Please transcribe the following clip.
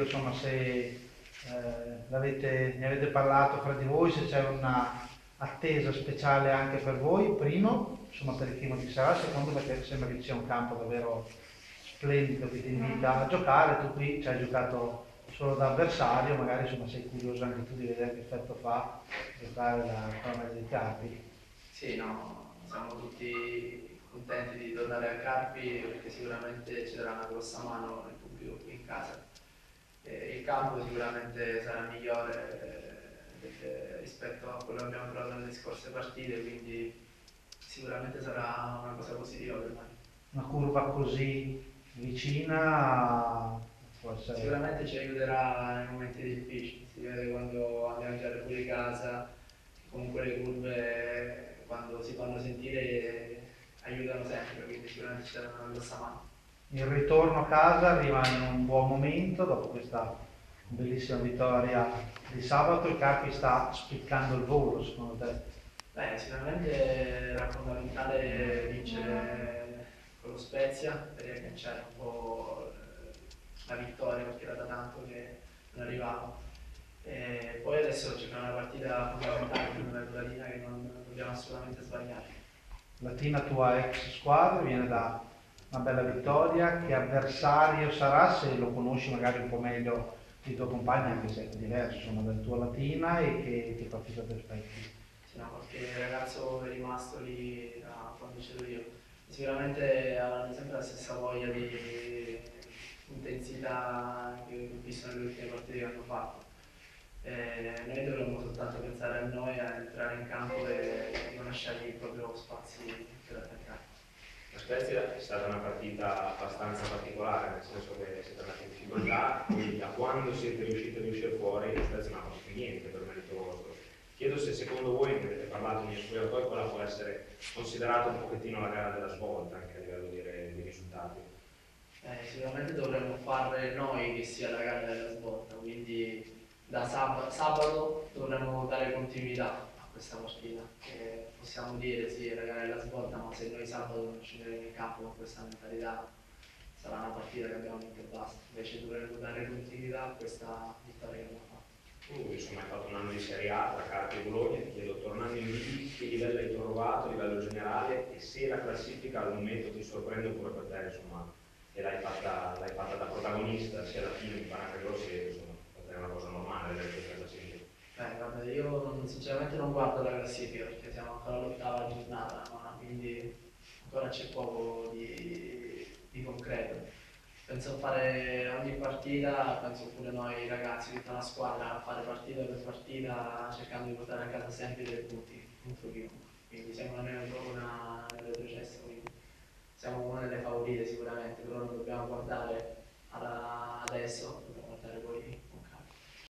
chiedo insomma se eh, ne avete parlato fra di voi, se c'è una attesa speciale anche per voi, primo, insomma per il primo ci sarà, secondo perché sembra che ci sia un campo davvero splendido che ti invita a giocare, tu qui ci hai giocato solo da avversario, magari insomma sei curioso anche tu di vedere che effetto fa giocare da Parma dei Carpi. Sì, no, siamo tutti contenti di tornare a Carpi perché sicuramente ci darà una grossa mano il pubblico qui in casa. Campo sicuramente sarà migliore eh, rispetto a quello che abbiamo trovato nelle scorse partite, quindi sicuramente sarà una cosa positiva per noi. Una curva così vicina essere... Sicuramente ci aiuterà nei momenti difficili, si vede quando andiamo a giocare fuori casa, comunque le curve quando si fanno sentire aiutano sempre, quindi sicuramente ci daranno una grossa mano. Il ritorno a casa arriva in un buon momento dopo questa bellissima vittoria di sabato. Il Carpi sta spiccando il volo, secondo te? Beh, sicuramente era fondamentale vincere con lo Spezia per riagganciare un po' la vittoria perché era da tanto che non arrivava. E poi adesso c'è una partita fondamentale con la Latina che non dobbiamo assolutamente sbagliare. Latina, tua ex squadra, viene da una bella vittoria. Che avversario sarà se lo conosci magari un po' meglio i tuoi compagni, anche se è diverso insomma, dal tuo Latina e che, che partita ti? Sì, no, qualche ragazzo è rimasto lì da quando c'ero io. Sicuramente avranno sempre la stessa voglia di intensità che ho visto nelle ultime partite che hanno fatto. Eh, noi dovremmo soltanto pensare a noi, a entrare in campo e non lasciargli proprio spazi per attaccare. La Spezia è stata una partita abbastanza particolare, nel senso che siete andati in difficoltà e da quando siete riusciti a uscire fuori la Spezia non ha fatto niente per merito vostro. Chiedo se secondo voi, ne avete parlato nei spogliatoi, quella può essere considerata un pochettino la gara della svolta anche a livello di, di risultati. Eh, sicuramente dovremmo fare noi che sia la gara della svolta, quindi da sab- sabato dovremmo dare continuità a questa partita. Che possiamo dire sì, è la svolta, ma se noi sabato non scenderemo in campo con questa mentalità sarà una partita che abbiamo vinto e basta. Invece dovremmo dare continuità a questa vittoria che abbiamo fatto. Tu insomma hai fatto un anno di Serie A tra Carpi e Bologna, ti chiedo tornando in lì che livello hai trovato a livello generale e se la classifica al momento ti sorprende oppure per te insomma e l'hai fatta, fatta da protagonista sia alla fine di Banca Grossi insomma per te è una cosa normale vedere questa classifica. Eh, guarda, io non- sinceramente non guardo la classifica perché siamo ancora all'ottava giornata, ma quindi ancora c'è poco di, di concreto. Penso a fare ogni partita, penso pure noi ragazzi, tutta la squadra, a fare partita per partita cercando di portare a casa sempre tre punti contro chiunque. Quindi siamo proprio una nel retrocesso, quindi siamo una delle favorite sicuramente, però non dobbiamo guardare alla- adesso,